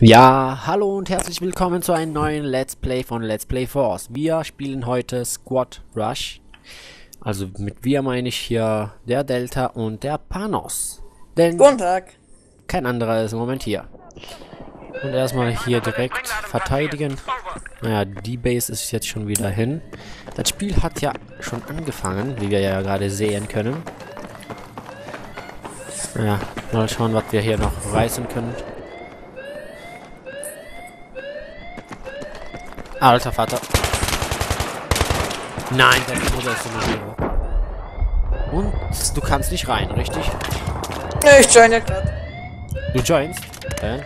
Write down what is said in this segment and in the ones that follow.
Ja, hallo und herzlich willkommen zu einem neuen Let's Play von Let's Play Force. Wir spielen heute Squad Rush. Also mit wir meine ich hier der Delta und der Panos. Denn Guten Tag. kein anderer ist im Moment hier. Und erstmal hier direkt verteidigen. Naja, die Base ist jetzt schon wieder hin. Das Spiel hat ja schon angefangen, wie wir ja gerade sehen können. Naja, mal schauen, was wir hier noch reißen können. Alter Vater. Nein, der Bruder ist immer hier. Und du kannst nicht rein, richtig? Ich join ja gerade. Du joinst? Hä?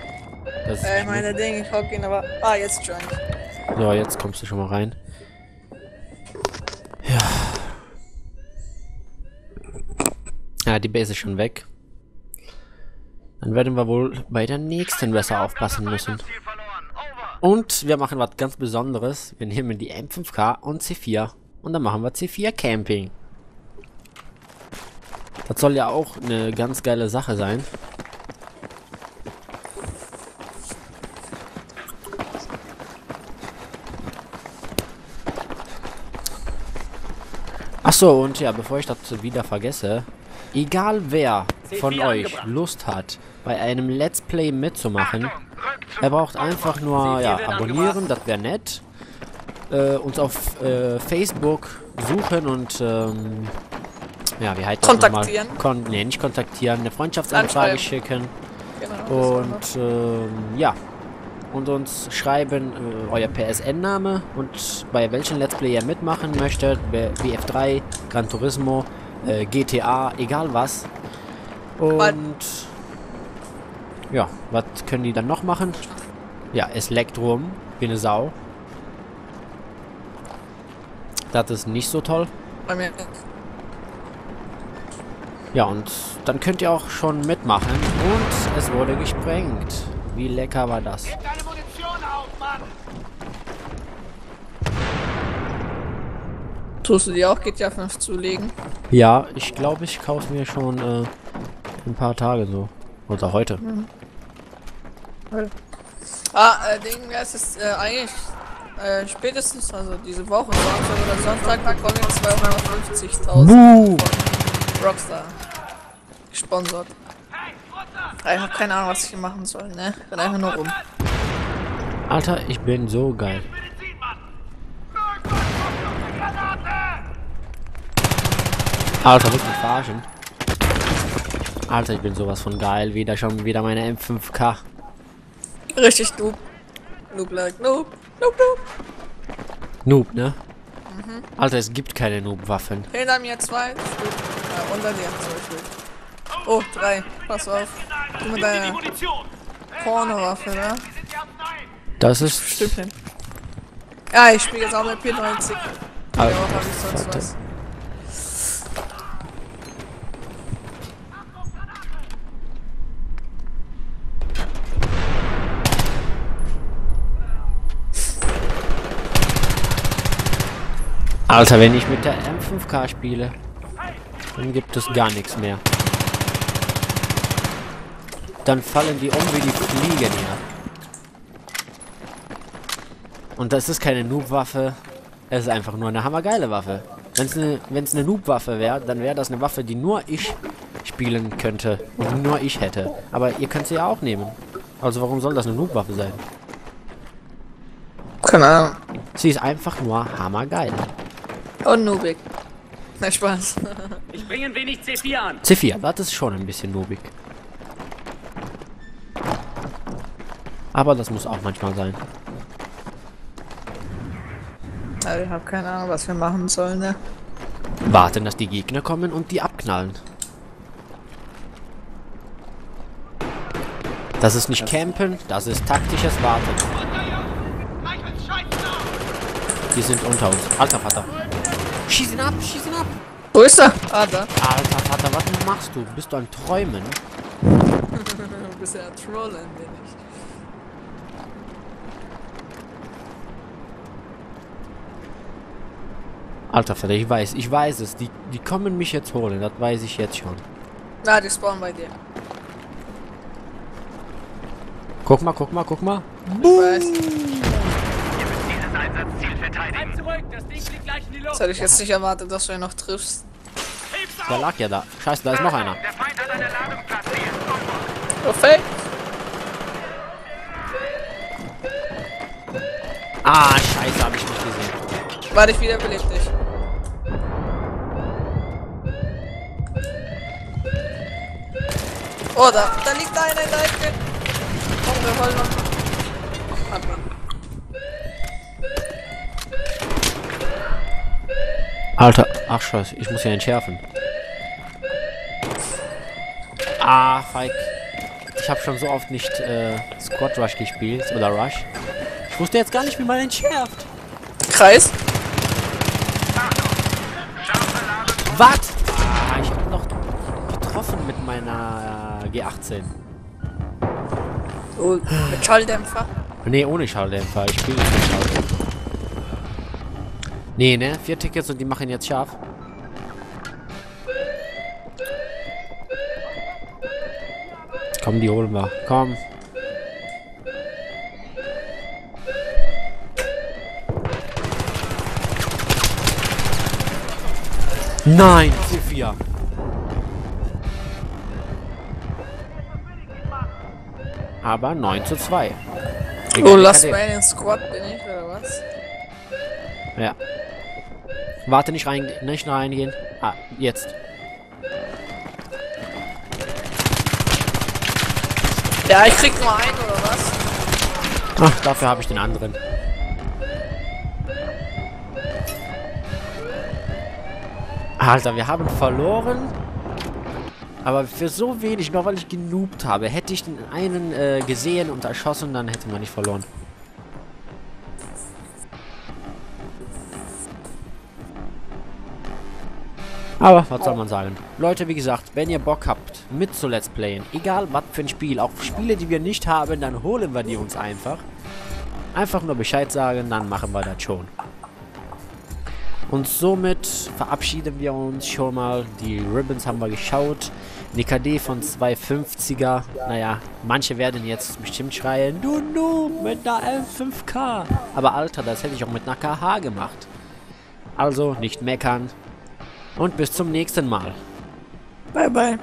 Das ist Äh, meine Dinge, ich hock ihn, aber. Ah, jetzt join ich. gut. So, jetzt kommst du schon mal rein. Ja. Ja, die Base ist schon weg. Dann werden wir wohl bei der nächsten besser aufpassen müssen. Und wir machen was ganz Besonderes. Wir nehmen die M5K und C4. Und dann machen wir C4 Camping. Das soll ja auch eine ganz geile Sache sein. Achso, und ja, bevor ich das wieder vergesse, egal wer von euch Lust hat, bei einem Let's Play mitzumachen, er braucht einfach nur, ja, abonnieren, das wäre nett. Äh, uns auf äh, Facebook suchen und, ähm, ja, wie heißt das? Kontaktieren. Kon nee, nicht kontaktieren, eine Freundschaftsanfrage Anschreiben. schicken. Genau. Und ähm, ja. Und uns schreiben äh, euer PSN-Name und bei welchen Let's Play ihr mitmachen möchtet. B- BF3, Gran Turismo, äh, GTA, egal was. Was? Und ja, was können die dann noch machen? Ja, es leckt rum, wie eine Sau. Das ist nicht so toll. Bei mir. Ja, und dann könnt ihr auch schon mitmachen. Und es wurde gesprengt. Wie lecker war das? Deine Munition auf, Mann! Tust du dir auch GTA 5 zulegen? Ja, ich glaube, ich kaufe mir schon äh, ein paar Tage so. Oder heute. Ah, äh, Ding, es ist äh, eigentlich äh, spätestens, also diese Woche, Samstag oder Sonntag, bekommen wir 250.000 Buh! von Rockstar. Gesponsert. Ich hab keine Ahnung, was ich hier machen soll, ne? Renn einfach nur rum. Alter, ich bin so geil. Alter, wirklich verarschen. Alter, ich bin sowas von geil. Wieder schon wieder meine M5K. Richtig noob. Noob like noob. Noob noob. Noob, ne? Alter, es gibt keine Noob-Waffen. Hinter mir zwei Stück. Ja, unter dir zwei Stück. Oh, drei. Pass auf. Du mit deiner! Porno-Waffe, ne? Das ist... Stimmt hin. Ja, ich spiele jetzt auch mit P90. Ja, Alter, wenn ich mit der M5K spiele, dann gibt es gar nichts mehr. Dann fallen die um wie die Fliegen hier. Und das ist keine Noob-Waffe, es ist einfach nur eine hammergeile Waffe. Wenn es eine wenn's eine Noob-Waffe wäre, dann wäre das eine Waffe, die nur ich spielen könnte und die nur ich hätte. Aber ihr könnt sie ja auch nehmen. Also warum soll das eine Noob-Waffe sein? Keine Ahnung. Sie ist einfach nur hammergeil. Und Nubik. Na, Spaß. Ich bringe ein wenig C4 an. C4, das ist schon ein bisschen nobig. Aber das muss auch manchmal sein. Also, ich hab keine Ahnung, was wir machen sollen, ne? Warten, dass die Gegner kommen und die abknallen. Das ist nicht campen, das ist taktisches Warten. Die sind unter uns. Alter Vater. Schieß ihn ab, schieß ihn ab. Wo ist er? Ah, da. Alter Vater, was machst du? Bist du am Träumen? Du bist ja trollen, bin ich. Alter Vater, ich weiß, ich weiß es. Die, die kommen mich jetzt holen, das weiß ich jetzt schon. Na, die spawnen bei dir. Guck mal, guck mal, guck mal. Ich weiß. Einsatzziel verteidigen. zurück, das Ding fliegt gleich in die Das Luft. hätte ich jetzt nicht erwartet, dass du ihn noch triffst. Auf! lag ja da. Scheiße, da ist noch einer. Der Feind hat eine Ladung platziert. Perfekt. Ah, scheiße, habe ich nicht gesehen. Warte, ich wiederbeleb dich. Oh, da, da liegt einer in der Ecke. Komm, wir holen noch. Hab ihn. Alter, ach scheiße, ich muss hier entschärfen. Ah, Feig. Ich habe schon so oft nicht äh, Squad Rush gespielt oder Rush. Ich wusste jetzt gar nicht, wie man entschärft. Kreis. Was? Ah, ich hab noch getroffen mit meiner äh, G18. Oh, mit Schalldämpfer. Nee, ohne Schalldämpfer. Ich spiele nicht mit Schalldämpfer. Nee, ne? Vier Tickets und die machen jetzt scharf. Komm, die holen wir. Komm. Nein, C4. Aber 9 zu 2. Oh, Last Man in Squad bin ich, oder was? Ja. Warte, nicht rein, nicht reingehen. Ah, jetzt. Ja, ich krieg nur einen, oder was? Ach, dafür habe ich den anderen. Alter, wir haben verloren. Aber für so wenig, nur weil ich genoobt habe, hätte ich den einen äh, gesehen und erschossen, dann hätten wir nicht verloren. Aber was soll man sagen? Leute, wie gesagt, wenn ihr Bock habt, mit zu Let's Playen, egal was für ein Spiel, auch Spiele, die wir nicht haben, dann holen wir die uns einfach. Einfach nur Bescheid sagen, dann machen wir das schon. Und somit verabschieden wir uns schon mal. Die Ribbons haben wir geschaut. Eine KD von 250er. Naja, manche werden jetzt bestimmt schreien, du nu, mit einer M5K. Aber Alter, das hätte ich auch mit einer KH gemacht. Also, nicht meckern. Und bis zum nächsten Mal. Bye, bye.